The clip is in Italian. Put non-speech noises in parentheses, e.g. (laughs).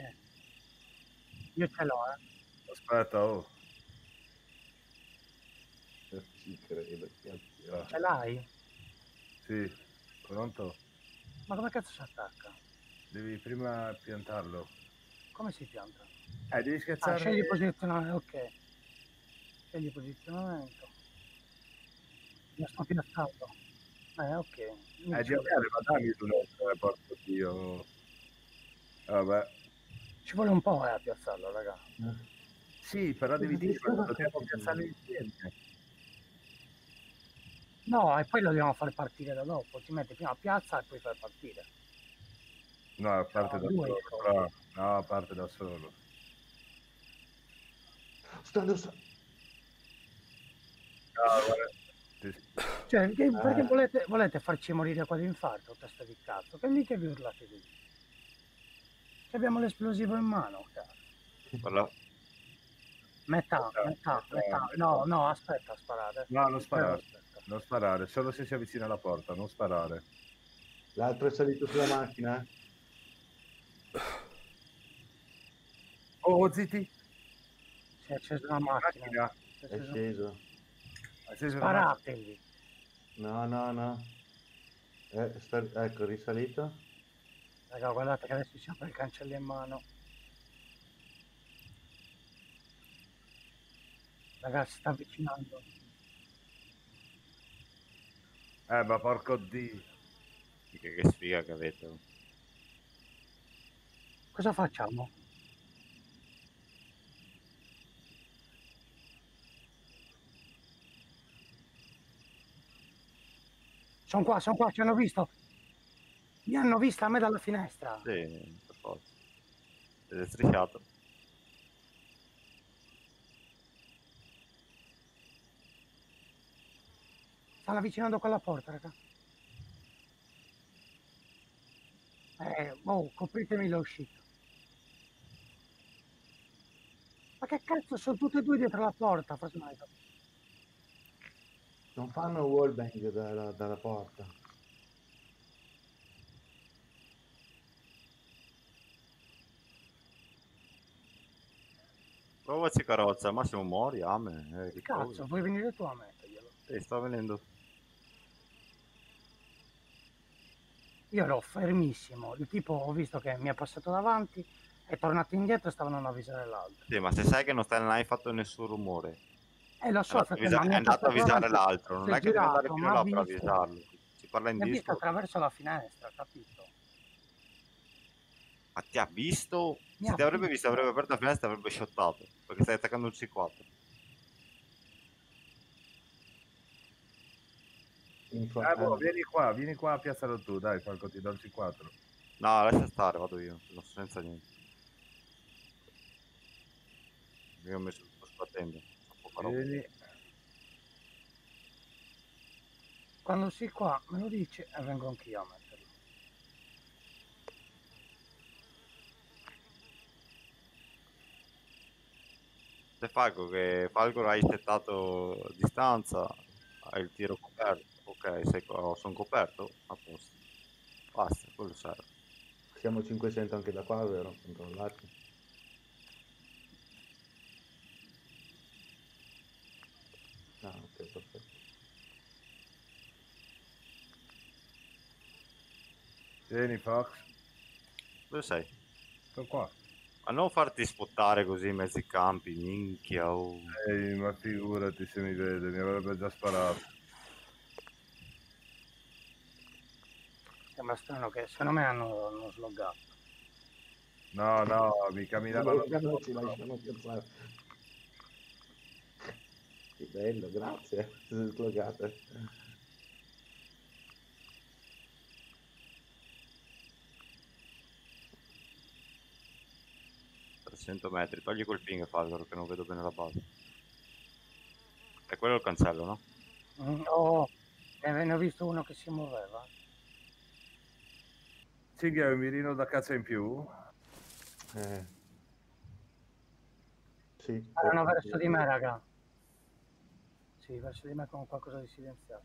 Sì. Io ce l'ho, eh. Aspetta, oh. Non ci credo. cazzo. Ce l'hai? Sì, pronto? Ma come cazzo si attacca? Devi prima piantarlo. Come si pianta? Eh, devi Ah, scherzare. scegli posizionamento, ok. Scegli posizionamento. Mi sto piazzando. Eh, ok. Eh, giocare, ma dammi tu nostro, eh, porco dio. Vabbè. Ci vuole un po' eh, a piazzarlo, raga. Sì, però devi dire, dobbiamo piazzarlo insieme. No, e poi lo dobbiamo far partire da dopo. Ti metti prima a piazza e poi fai partire. No, parte No, da due, solo. però- No, parte da solo. Stanno No. Ti- Cioè, che- perché Eh. volete, volete farci morire qua di infarto, testa di cazzo? Che mica vi urlate così. Abbiamo l'esplosivo in mano. Quello- Metà, Metà, metà. No, no, aspetta a sparare. No, non sparare. Aspetta. Non sparare, solo se si avvicina alla porta, non sparare. L'altro è salito sulla macchina. Oh, zitti! Si è accesa la macchina. È È sceso. Acceso la Sparategli. No, no, no. Eh, sta- Ecco, risalito. Raga, guardate che adesso ci apre il cancello in mano. Ragazzi, sta avvicinando. Eh, ma porco di. Che, che sfiga che avete. Cosa facciamo? Sono qua, sono qua, ci hanno visto. Mi hanno visto a me dalla finestra. Sì, per forza. Ed è strisciato. Stanno avvicinando quella porta, raga. Eh, oh, copritemi l'uscita. Ma che cazzo sono tutti e due dietro la porta, forse non fanno wallbang dalla, dalla porta. Provaci carrozza, massimo muori, ame. Eh, che Cazzo, cosa. vuoi venire tu a metterglielo? Sì, sta venendo. Io ero fermissimo, il tipo ho visto che mi è passato davanti, è tornato indietro e stavano a avvisare l'altro. Sì, ma se sai che non, stai, non hai fatto nessun rumore, E lo è so, andato, a perché avvisa- è ha andato a avvisare l'altro, non è è che devi andare più là ha per avvisarlo. Si parla in ha disco. attraverso la finestra, capito? Ma ti ha visto? Mi Se ti avrebbe visto. avrebbe aperto la finestra e avrebbe shottato. Perché stai attaccando un C4. Info- Eh, boh, vieni qua, vieni qua a piazzalo tu, dai, Falco, ti do il C4. No, lascia stare, vado io. Non sto senza niente. Io ho messo tutto sbattendo. Vieni. Quando si qua me lo dice e vengo anch'io a metterlo. Se Falco che Falco hai settato distanza, hai il tiro coperto. Ok, sei co- sono coperto, a posto. Basta, quello serve. Siamo 500 anche da qua, vero? Controllati. Ah, ok, perfetto. Vieni, Fox. Dove sei? Sono qua. Ma non farti spottare così in mezzo ai campi, minchia. Oh. Ehi, ma figurati se mi vede, mi avrebbe già sparato. Sembra strano che secondo me hanno, hanno sloggato. No, no, mi camminavano Allora, non ci lasciamo piazzare. Che bello, grazie. (laughs) Slogate. 300 metri, togli quel ping Falco perché non vedo bene la base. E quello è il cancello, no? Oh, eh, ne ho visto uno che si muoveva. Cinghia, un mirino da caccia in più? Eh. Sì. Erano verso di me, raga. Sì, verso di me con qualcosa di silenziato.